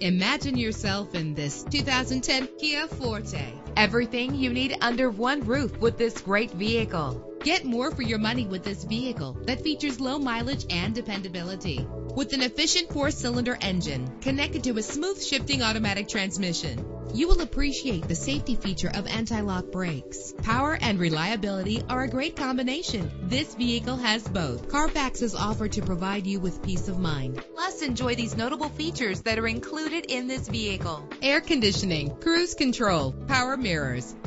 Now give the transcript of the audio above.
Imagine yourself in this 2010 Kia Forte. Everything you need under one roof with this great vehicle. Get more for your money with this vehicle that features low mileage and dependability. With an efficient four cylinder engine connected to a smooth shifting automatic transmission, you will appreciate the safety feature of anti lock brakes. Power and reliability are a great combination. This vehicle has both. Carfax is offered to provide you with peace of mind. Plus, enjoy these notable features that are included in this vehicle air conditioning, cruise control, power mirrors,